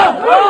Bravo!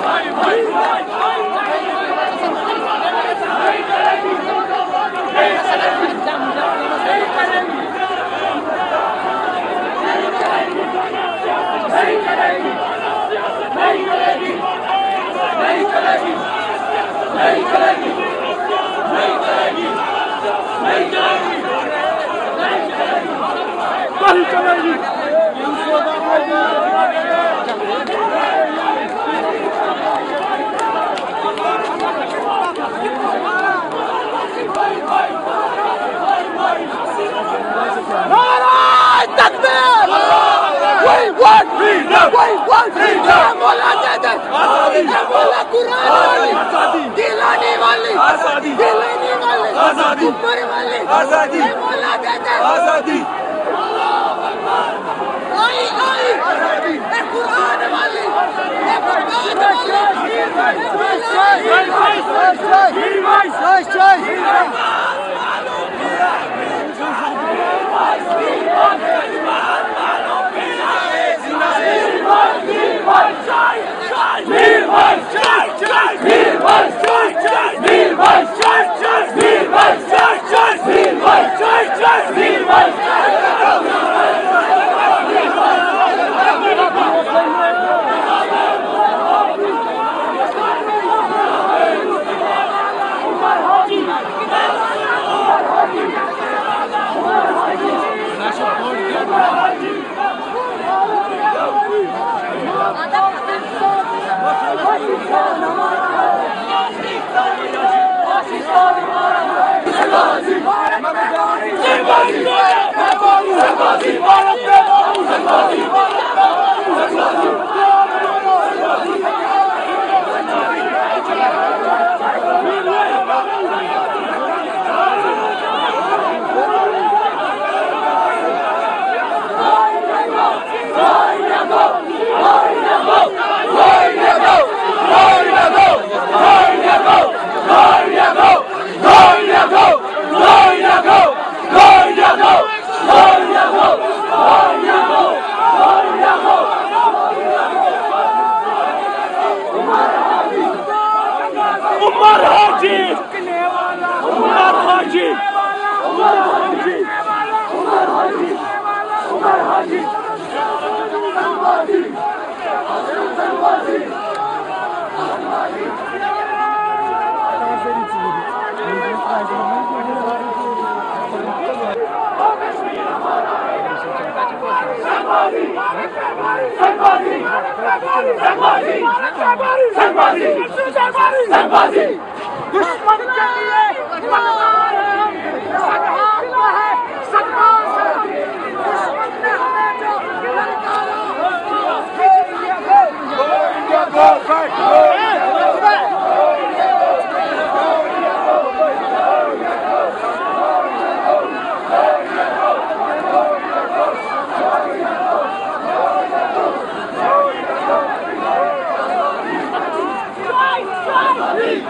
Vai, vai, vai! आज़ादी आज़ादी आज़ादी Thank you. Fantasy Hacı! Ömer Hacı! Ömer Hacı! Ömer Hacı! Hacı! Sangbadi! Sangbadi! Sangbadi! Sangbadi! Düşmanın kendine!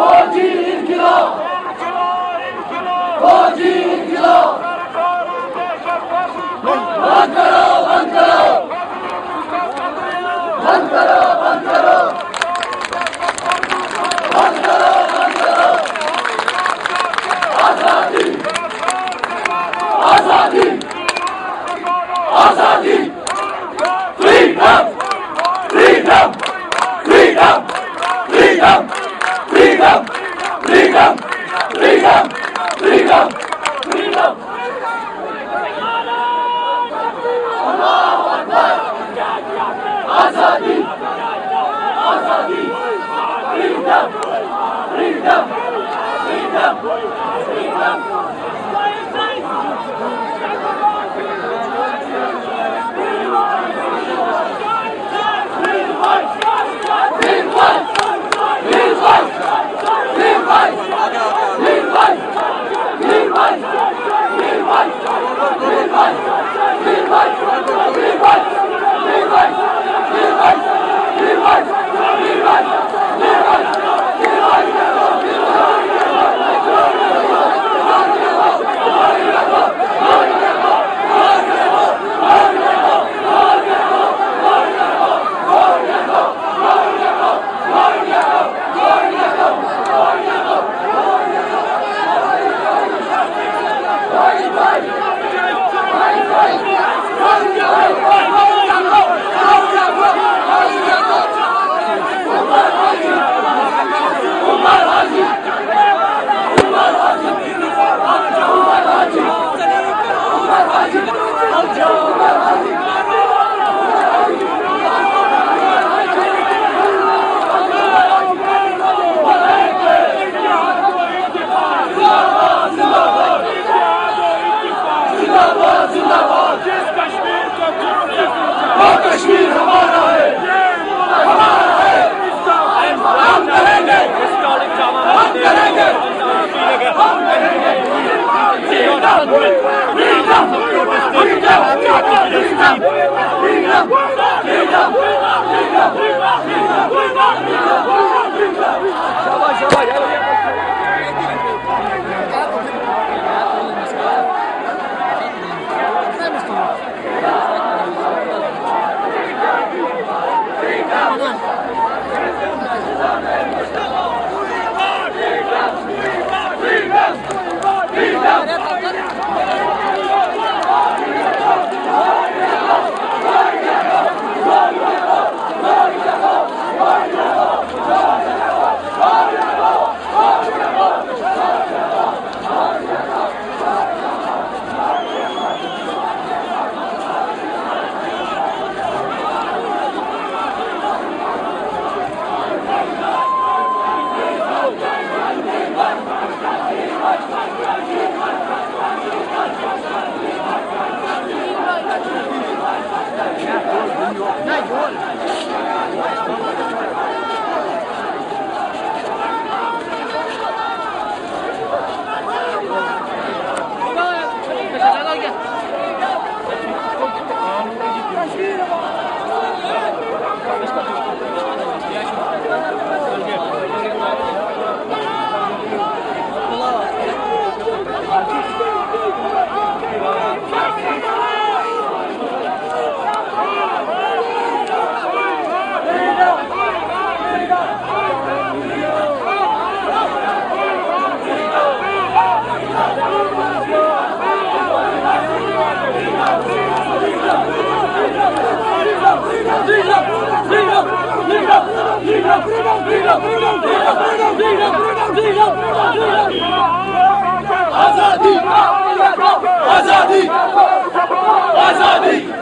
Oh, Jesus, get off! Oh, Jesus, get off! Freedom! Freedom! Freedom! Freedom! Green light! Green light! Yeah, yeah, yeah. آزادی آزادی آزادی